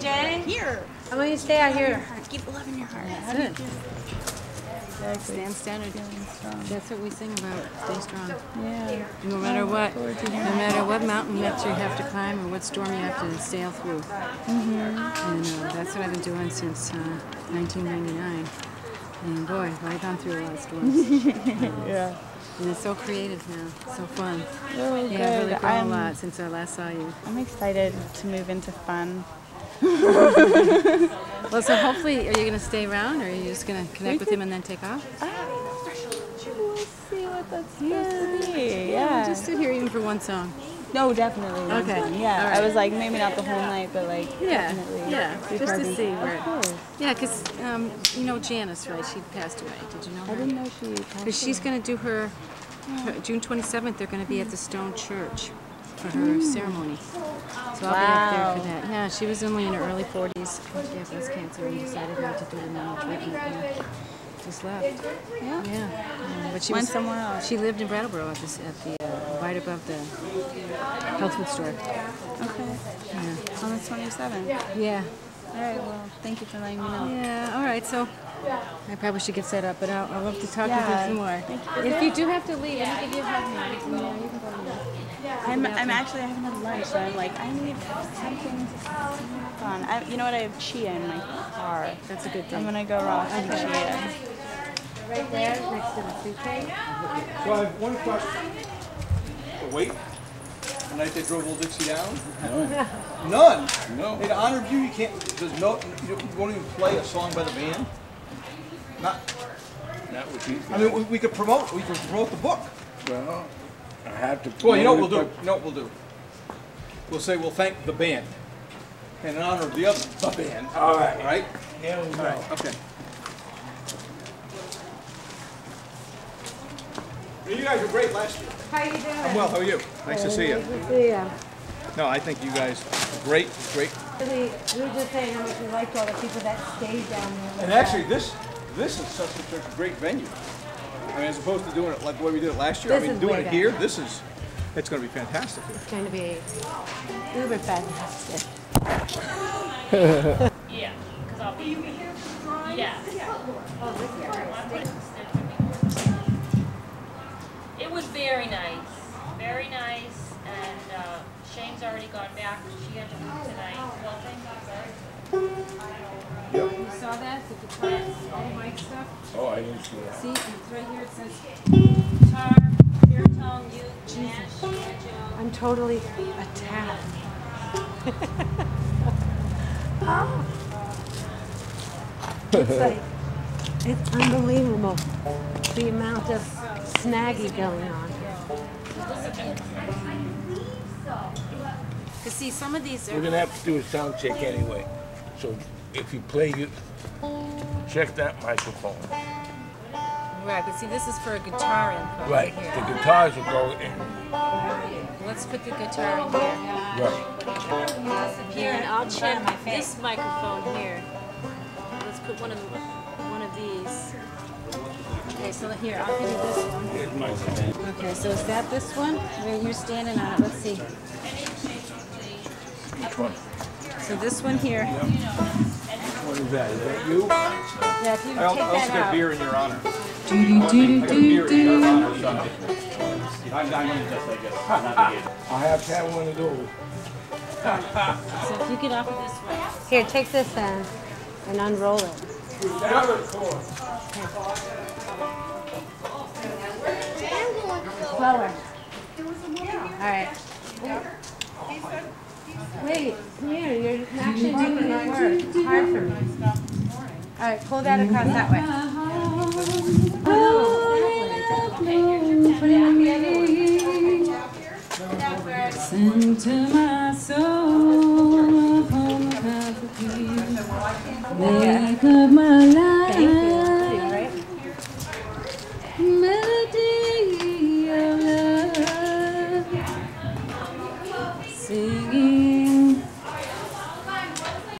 Jay. Here. I want you to stay out here. Keep love in your heart. Good. Stand standard. That's what we sing about. Stay strong. Yeah. No matter what, no matter what mountain you have to, climb or what storm you have to sail through. Mm-hmm. And uh, that's what I've been doing since uh, 1999. And boy, I've gone through a lot of storms. Yeah. and it's so creative now, so fun. Really Yeah, I've really good. grown a I'm, lot since I last saw you. I'm excited to move into fun. Well, so hopefully, are you going to stay around, or are you just going to connect with him and then take off? We'll see what that's supposed to be. Yeah. Just sit here even for one song. no, definitely. Okay. song. Yeah. All I was like, maybe not the whole night, but like, Yeah, definitely. yeah, just to see where. Of course. Yeah, because um, you know Janice, right? She passed away. Did you know her? I didn't know she. Because she's going to do her, her June 27th. They're going to be at the Stone Church for her ceremony. So I'll be up there Wow. for that. Yeah, she was only in her early 40s. when She had breast cancer and decided not to do the normal treatment. And just left. Yeah. Yeah, um, but she Went was somewhere else. She lived in Brattleboro at, this, at the uh, right above the health food store. Okay. Yeah. On the 27th. Yeah. All right. Well, thank you for letting me know. Yeah, all right, so I probably should get set up, but I'll, I'll love to talk Yeah, with you some more. thank you If you do have to leave, let me give you a hug now. You know, you can go. I'm, I'm actually I haven't had lunch, so I'm like I need something to snack on. I, you know what? I have chia in my car. That's a good thing. I'm gonna go raw some chia. Right there, next to the suitcase. So I have one question. The wait? The night they drove Old Dixie down? None? No. In honor of you, you can't, there's no, you you won't even play a song by the band? Not, That would be, I mean, we- we could promote, we could promote the book. well, I have to. Well, you know what we'll do? it, You know what we'll do? We'll say we'll thank the band. And in honor of the other, the band. All right. All right? but There we All go. right, okay. You guys were great last year. How are you doing? I'm well, how are you? Nice to see you. Nice to see you. No, I think you guys, great, great. Really, we were just saying how much we liked all the people that stayed down there. And actually, this, this is such a great venue. I mean, as opposed to doing it like the way we did it last year, I This mean, is doing it better. here, this is, it's gonna be fantastic here. It's going to be uber fantastic. Yeah, because I'll be. Yeah. It was very nice, very nice, and uh, Shane's already gone back. She had to move tonight. Well, thank you, sorry. You saw that? The guitar, all the mic stuff? Oh, I didn't see that. See, it's right here. It says, Guitar, baritone, uke, Nash. I'm totally attacked. It's like, it's unbelievable the amount of snaggy going on. Cause see, some of these We're gonna have to do a sound check anyway. So if you play it, check that microphone. right, but see, this is for a guitar input Right, here. the guitars will go in. Let's put the guitar in here. Right. Here, and I'll check this microphone here. Let's put one of, one of these. Okay, so here, I'll give you this one. Okay, so is that this one? Where you're standing on it, let's see. Which one? So this one here. What is that? Is that you? Yeah, if you I al- take I also that got out. beer in your honor. I got beer in your honor, so. I'm, I'm gonna just, I guess. I have to have one of those. So if you get off of this one. Here, take this then and unroll it. Slower. All right. Wait, come here. You're actually doing the work. It's hard for me. All right, pull that across that way. Oh, that way. Put it on the other one. Sing to my soul upon the of peace. Make of my life